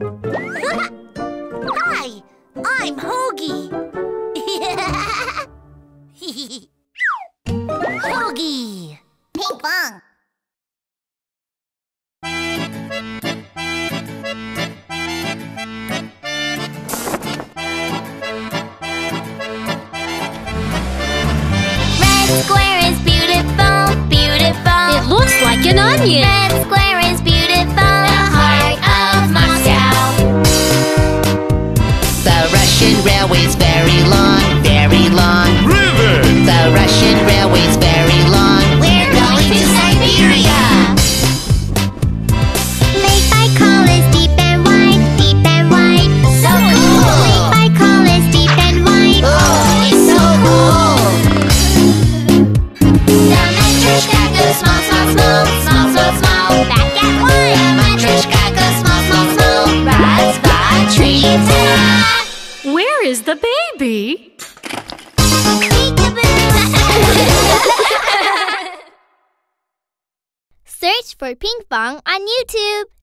Hi, I'm Hogi. Hogi. Ping pong. Red square is beautiful, beautiful. It looks like an onion. Red railway's very long, very long. Privyet! The Russian railway's very long. We're going to Siberia. Lake Baikal is deep and wide, deep and wide. So cool. Lake Baikal is deep and wide. Oh, it's so cool. The matryoshka goes small, small, small, small, small, small. Back at one. The matryoshka goes small, small, small. Raz dva tri. Ta-da! Where is the baby? Search for Ping Pong on YouTube.